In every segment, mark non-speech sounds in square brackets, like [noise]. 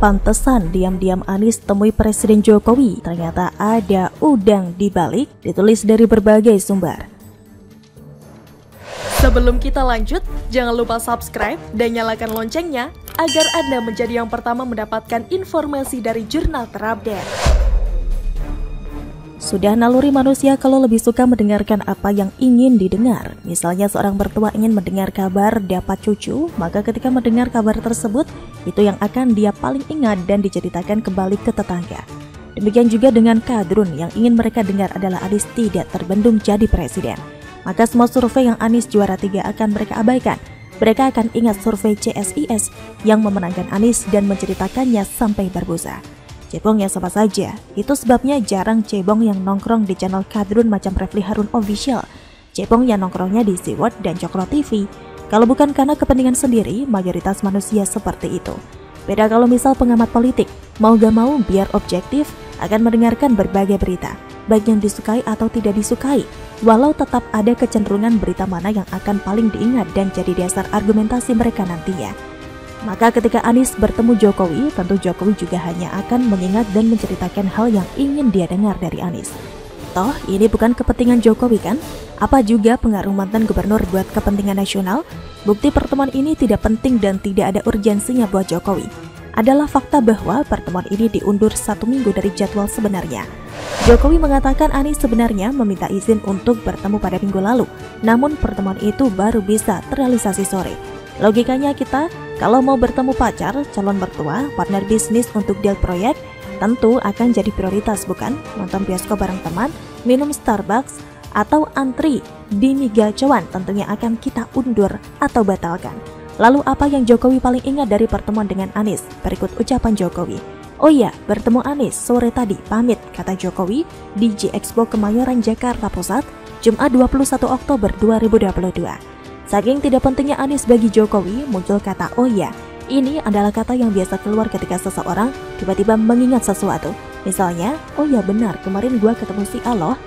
pantesan diam-diam Anies temui Presiden Jokowi. Ternyata ada udang di balik, ditulis dari berbagai sumber. Sebelum kita lanjut, jangan lupa subscribe dan nyalakan loncengnya agar Anda menjadi yang pertama mendapatkan informasi dari jurnal terupdate. Sudah naluri manusia kalau lebih suka mendengarkan apa yang ingin didengar. Misalnya seorang mertua ingin mendengar kabar dapat cucu, maka ketika mendengar kabar tersebut, itu yang akan dia paling ingat dan diceritakan kembali ke tetangga. Demikian juga dengan kadrun yang ingin mereka dengar adalah Anies tidak terbendung jadi presiden. Maka semua survei yang Anies juara tiga akan mereka abaikan. Mereka akan ingat survei CSIS yang memenangkan Anies dan menceritakannya sampai berbusa. Cebong yang sama saja. Itu sebabnya jarang cebong yang nongkrong di channel kadrun macam Refli Harun Official. Cebong yang nongkrongnya di Siwot dan Cokro TV. Kalau bukan karena kepentingan sendiri, mayoritas manusia seperti itu. Beda kalau misal pengamat politik, mau gak mau biar objektif akan mendengarkan berbagai berita, baik yang disukai atau tidak disukai, walau tetap ada kecenderungan berita mana yang akan paling diingat dan jadi dasar argumentasi mereka nantinya. Maka ketika Anies bertemu Jokowi, tentu Jokowi juga hanya akan mengingat dan menceritakan hal yang ingin dia dengar dari Anies. Toh, ini bukan kepentingan Jokowi kan? Apa juga pengaruh mantan gubernur buat kepentingan nasional? Bukti pertemuan ini tidak penting dan tidak ada urgensinya buat Jokowi. Adalah fakta bahwa pertemuan ini diundur satu minggu dari jadwal sebenarnya. Jokowi mengatakan Anies sebenarnya meminta izin untuk bertemu pada minggu lalu, namun pertemuan itu baru bisa terrealisasi sore. Logikanya kita kalau mau bertemu pacar, calon mertua, partner bisnis untuk deal proyek, tentu akan jadi prioritas bukan? Nonton bioskop bareng teman, minum Starbucks, atau antri di Miga Cuan tentunya akan kita undur atau batalkan. Lalu apa yang Jokowi paling ingat dari pertemuan dengan Anies? Berikut ucapan Jokowi. Oh iya, bertemu Anies sore tadi, pamit, kata Jokowi di J Expo Kemayoran Jakarta Pusat, Jumat 21 Oktober 2022. Saking tidak pentingnya Anies bagi Jokowi, muncul kata oh ya. Ini adalah kata yang biasa keluar ketika seseorang tiba-tiba mengingat sesuatu. Misalnya, oh ya benar, kemarin gua ketemu si Allah.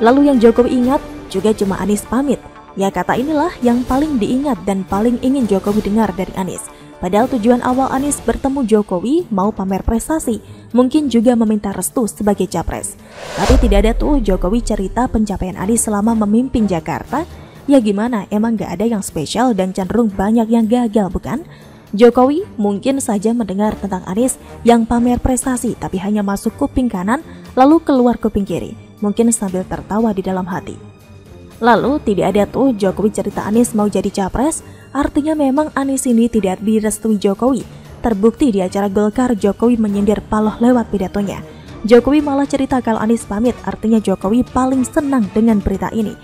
Lalu yang Jokowi ingat juga cuma Anies pamit. Ya kata inilah yang paling diingat dan paling ingin Jokowi dengar dari Anies. Padahal tujuan awal Anies bertemu Jokowi mau pamer prestasi, mungkin juga meminta restu sebagai capres. Tapi tidak ada tuh Jokowi cerita pencapaian Anies selama memimpin Jakarta Ya gimana, emang gak ada yang spesial dan cenderung banyak yang gagal bukan? Jokowi mungkin saja mendengar tentang Anies yang pamer prestasi tapi hanya masuk kuping kanan lalu keluar kuping kiri, mungkin sambil tertawa di dalam hati. Lalu tidak ada tuh Jokowi cerita Anies mau jadi capres, artinya memang Anies ini tidak direstui Jokowi. Terbukti di acara Golkar Jokowi menyindir Paloh lewat pidatonya. Jokowi malah cerita kalau Anies pamit, artinya Jokowi paling senang dengan berita ini.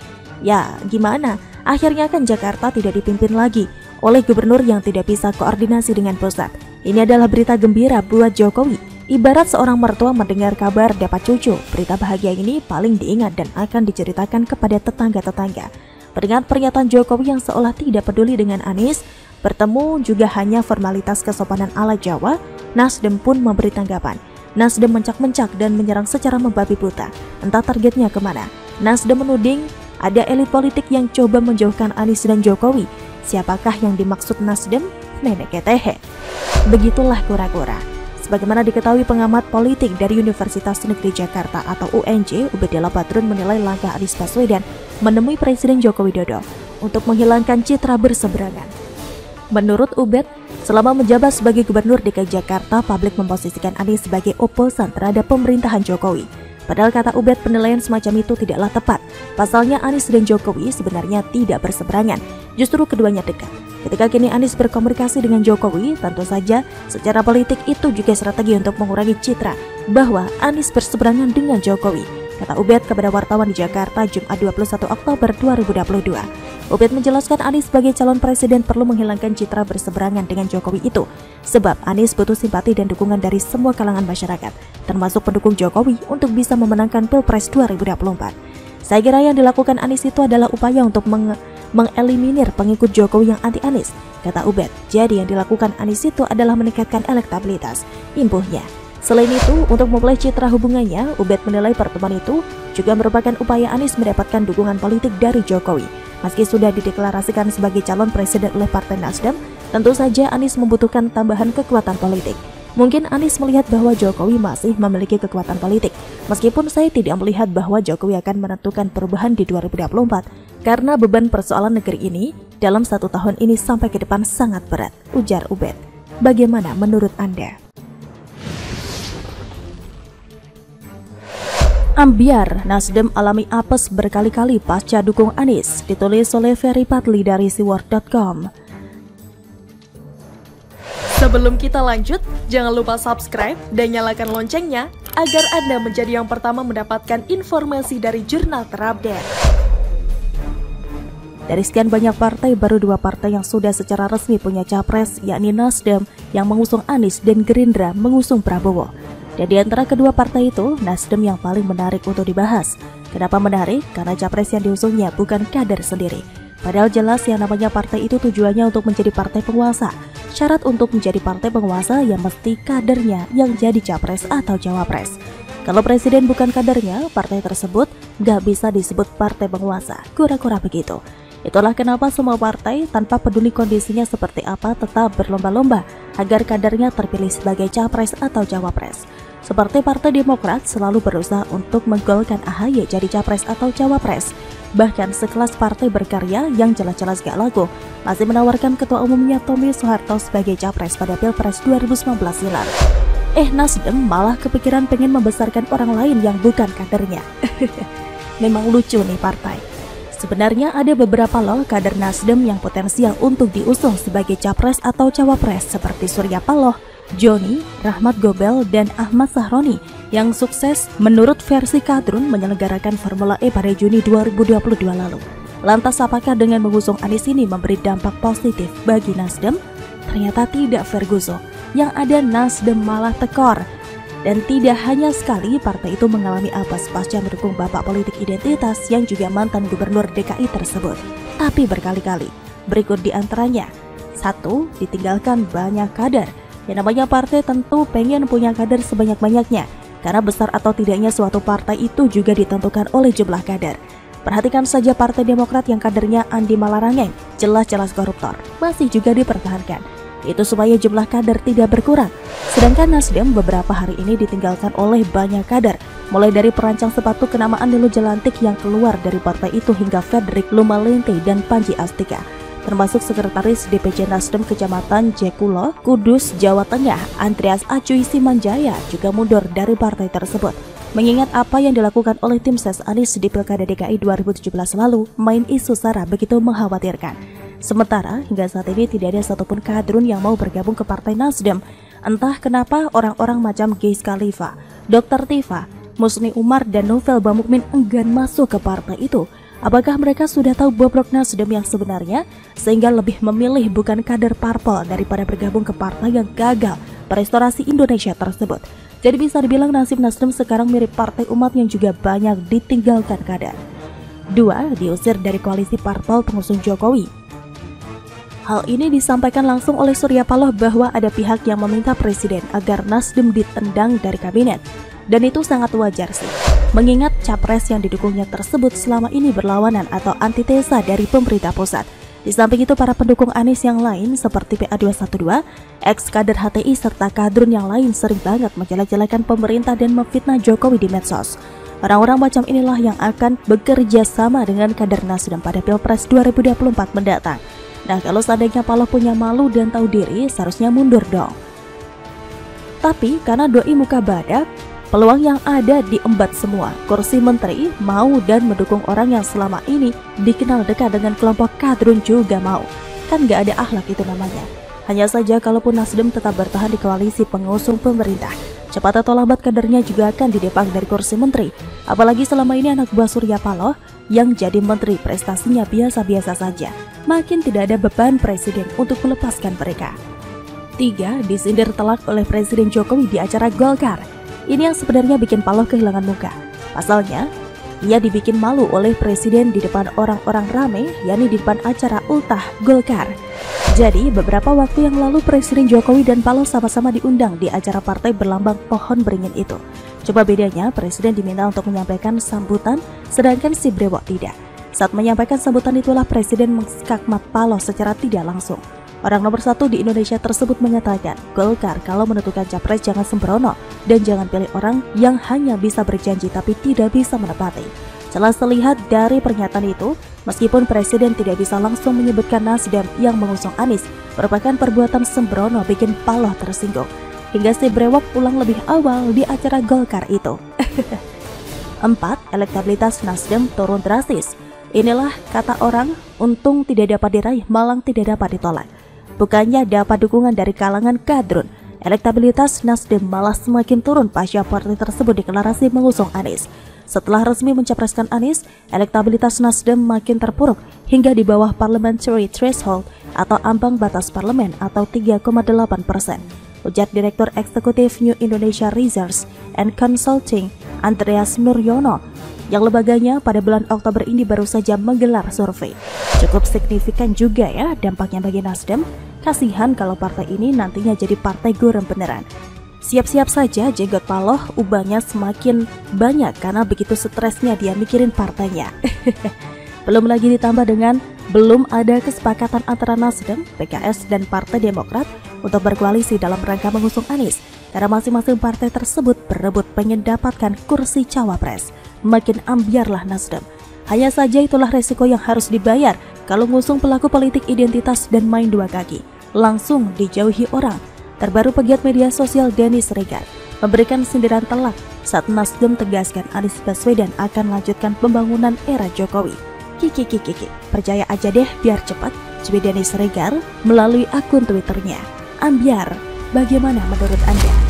Ya, gimana? Akhirnya kan Jakarta tidak dipimpin lagi oleh gubernur yang tidak bisa koordinasi dengan pusat. Ini adalah berita gembira buat Jokowi. Ibarat seorang mertua mendengar kabar dapat cucu, berita bahagia ini paling diingat dan akan diceritakan kepada tetangga-tetangga. Dengan pernyataan Jokowi yang seolah tidak peduli dengan Anies, bertemu juga hanya formalitas kesopanan ala Jawa, Nasdem pun memberi tanggapan. Nasdem mencak-mencak dan menyerang secara membabi buta. Entah targetnya ke mana. Nasdem menuding ada elit politik yang coba menjauhkan Anies dan Jokowi. Siapakah yang dimaksud Nasdem? Nenek ketehe. Begitulah kura-kura. Sebagaimana diketahui pengamat politik dari Universitas Negeri Jakarta atau UNJ, Ubedillah Badrun menilai langkah Anies Baswedan menemui Presiden Joko Widodo untuk menghilangkan citra berseberangan. Menurut Ubed, selama menjabat sebagai Gubernur DKI Jakarta, publik memposisikan Anies sebagai oposan terhadap pemerintahan Jokowi. Padahal kata Ubed penilaian semacam itu tidaklah tepat. Pasalnya Anies dan Jokowi sebenarnya tidak berseberangan, justru keduanya dekat. Ketika kini Anies berkomunikasi dengan Jokowi, tentu saja secara politik itu juga strategi untuk mengurangi citra bahwa Anies berseberangan dengan Jokowi kata Ubed kepada wartawan di Jakarta Jumat 21 Oktober 2022. Ubed menjelaskan Anies sebagai calon presiden perlu menghilangkan citra berseberangan dengan Jokowi itu, sebab Anies butuh simpati dan dukungan dari semua kalangan masyarakat, termasuk pendukung Jokowi untuk bisa memenangkan Pilpres 2024. Saya kira yang dilakukan Anies itu adalah upaya untuk meng mengeliminir pengikut Jokowi yang anti Anies, kata Ubed. Jadi yang dilakukan Anies itu adalah meningkatkan elektabilitas. Impuhnya, Selain itu, untuk memulai citra hubungannya, Ubed menilai pertemuan itu juga merupakan upaya Anies mendapatkan dukungan politik dari Jokowi. Meski sudah dideklarasikan sebagai calon presiden oleh Partai Nasdem, tentu saja Anies membutuhkan tambahan kekuatan politik. Mungkin Anies melihat bahwa Jokowi masih memiliki kekuatan politik, meskipun saya tidak melihat bahwa Jokowi akan menentukan perubahan di 2024, karena beban persoalan negeri ini dalam satu tahun ini sampai ke depan sangat berat, ujar Ubed. Bagaimana menurut Anda? Ambiar, Nasdem alami apes berkali-kali pasca dukung Anies, ditulis oleh Ferry Patli dari siword.com. Sebelum kita lanjut, jangan lupa subscribe dan nyalakan loncengnya agar Anda menjadi yang pertama mendapatkan informasi dari jurnal terupdate. Dari sekian banyak partai, baru dua partai yang sudah secara resmi punya capres, yakni Nasdem yang mengusung Anies dan Gerindra mengusung Prabowo. Dan di antara kedua partai itu, Nasdem yang paling menarik untuk dibahas. Kenapa menarik? Karena capres yang diusungnya bukan kader sendiri. Padahal jelas yang namanya partai itu tujuannya untuk menjadi partai penguasa. Syarat untuk menjadi partai penguasa yang mesti kadernya yang jadi capres atau cawapres. Kalau presiden bukan kadernya, partai tersebut nggak bisa disebut partai penguasa. Kura-kura begitu. Itulah kenapa semua partai tanpa peduli kondisinya seperti apa tetap berlomba-lomba agar kadernya terpilih sebagai capres atau cawapres. Seperti Partai Demokrat selalu berusaha untuk menggolkan AHY jadi capres atau cawapres. Bahkan sekelas partai berkarya yang jelas-jelas gak laku masih menawarkan ketua umumnya Tommy Soeharto sebagai capres pada Pilpres 2019 silam. Eh Nasdem malah kepikiran pengen membesarkan orang lain yang bukan kadernya. [laughs] Memang lucu nih partai. Sebenarnya ada beberapa loh kader Nasdem yang potensial untuk diusung sebagai capres atau cawapres seperti Surya Paloh, Joni, Rahmat Gobel, dan Ahmad Sahroni yang sukses menurut versi Kadrun menyelenggarakan Formula E pada Juni 2022 lalu. Lantas apakah dengan mengusung Anies ini memberi dampak positif bagi Nasdem? Ternyata tidak Ferguson. Yang ada Nasdem malah tekor. Dan tidak hanya sekali partai itu mengalami apes pasca mendukung bapak politik identitas yang juga mantan gubernur DKI tersebut. Tapi berkali-kali. Berikut di antaranya. Satu, ditinggalkan banyak kader yang namanya partai tentu pengen punya kader sebanyak-banyaknya, karena besar atau tidaknya suatu partai itu juga ditentukan oleh jumlah kader. Perhatikan saja Partai Demokrat yang kadernya Andi Malarangeng, jelas-jelas koruptor, masih juga dipertahankan. Itu supaya jumlah kader tidak berkurang. Sedangkan Nasdem beberapa hari ini ditinggalkan oleh banyak kader, mulai dari perancang sepatu kenamaan Nilu Jelantik yang keluar dari partai itu hingga Frederick Lumalente dan Panji Astika termasuk Sekretaris DPC Nasdem Kecamatan Jekulo, Kudus, Jawa Tengah, Andreas Acuy Simanjaya juga mundur dari partai tersebut. Mengingat apa yang dilakukan oleh tim ses Anies di Pilkada DKI 2017 lalu, main isu SARA begitu mengkhawatirkan. Sementara hingga saat ini tidak ada satupun kadrun yang mau bergabung ke Partai Nasdem. Entah kenapa orang-orang macam Geis Khalifa, Dr. Tifa, Musni Umar dan Novel Bamukmin enggan masuk ke partai itu Apakah mereka sudah tahu bobrok Nasdem yang sebenarnya sehingga lebih memilih bukan kader parpol daripada bergabung ke partai yang gagal perestorasi Indonesia tersebut? Jadi bisa dibilang nasib Nasdem sekarang mirip partai umat yang juga banyak ditinggalkan kader. Dua, diusir dari koalisi parpol pengusung Jokowi. Hal ini disampaikan langsung oleh Surya Paloh bahwa ada pihak yang meminta presiden agar Nasdem ditendang dari kabinet. Dan itu sangat wajar sih mengingat capres yang didukungnya tersebut selama ini berlawanan atau antitesa dari pemerintah pusat. Di samping itu, para pendukung Anies yang lain seperti PA212, ex-kader HTI serta kadrun yang lain sering banget menjelek-jelekan pemerintah dan memfitnah Jokowi di medsos. Orang-orang macam inilah yang akan bekerja sama dengan kader Nasdem pada Pilpres 2024 mendatang. Nah, kalau seandainya Paloh punya malu dan tahu diri, seharusnya mundur dong. Tapi karena doi muka badak, Peluang yang ada diembat semua. Kursi menteri mau dan mendukung orang yang selama ini dikenal dekat dengan kelompok kadrun juga mau. Kan gak ada akhlak itu namanya. Hanya saja kalaupun Nasdem tetap bertahan di koalisi pengusung pemerintah, cepat atau lambat kadernya juga akan didepang dari kursi menteri. Apalagi selama ini anak buah Surya Paloh yang jadi menteri prestasinya biasa-biasa saja. Makin tidak ada beban presiden untuk melepaskan mereka. Tiga, disindir telak oleh Presiden Jokowi di acara Golkar. Ini yang sebenarnya bikin Paloh kehilangan muka. Pasalnya, ia dibikin malu oleh presiden di depan orang-orang rame, yakni di depan acara ultah Golkar. Jadi, beberapa waktu yang lalu Presiden Jokowi dan Paloh sama-sama diundang di acara partai berlambang pohon beringin itu. Coba bedanya, Presiden diminta untuk menyampaikan sambutan, sedangkan si brewok tidak. Saat menyampaikan sambutan itulah Presiden mengskakmat Paloh secara tidak langsung. Orang nomor satu di Indonesia tersebut mengatakan, Golkar kalau menentukan capres jangan sembrono dan jangan pilih orang yang hanya bisa berjanji tapi tidak bisa menepati. Jelas terlihat dari pernyataan itu, meskipun Presiden tidak bisa langsung menyebutkan Nasdem yang mengusung Anies merupakan perbuatan sembrono bikin paloh tersinggung. Hingga si brewok pulang lebih awal di acara Golkar itu. [laughs] 4. Elektabilitas Nasdem turun drastis. Inilah kata orang, untung tidak dapat diraih, malang tidak dapat ditolak. Bukannya dapat dukungan dari kalangan kadrun, elektabilitas Nasdem malah semakin turun pasca partai tersebut deklarasi mengusung Anies. Setelah resmi mencapreskan Anies, elektabilitas Nasdem makin terpuruk hingga di bawah parliamentary threshold atau ambang batas parlemen atau 3,8 persen. Ujar Direktur Eksekutif New Indonesia Research and Consulting Andreas Nuryono yang lembaganya pada bulan Oktober ini baru saja menggelar survei. Cukup signifikan juga ya dampaknya bagi Nasdem. Kasihan kalau partai ini nantinya jadi partai gurem beneran. Siap-siap saja jenggot paloh ubahnya semakin banyak karena begitu stresnya dia mikirin partainya. [laughs] Belum lagi ditambah dengan belum ada kesepakatan antara Nasdem, PKS, dan Partai Demokrat untuk berkoalisi dalam rangka mengusung Anies karena masing-masing partai tersebut berebut pengen dapatkan kursi cawapres makin ambiarlah Nasdem. Hanya saja itulah resiko yang harus dibayar kalau ngusung pelaku politik identitas dan main dua kaki. Langsung dijauhi orang. Terbaru pegiat media sosial Denis Regar memberikan sindiran telak saat Nasdem tegaskan Anies Baswedan akan melanjutkan pembangunan era Jokowi. Kiki kiki kiki, percaya aja deh biar cepat, cuy Denis Regar melalui akun Twitternya. Ambiar, bagaimana menurut Anda?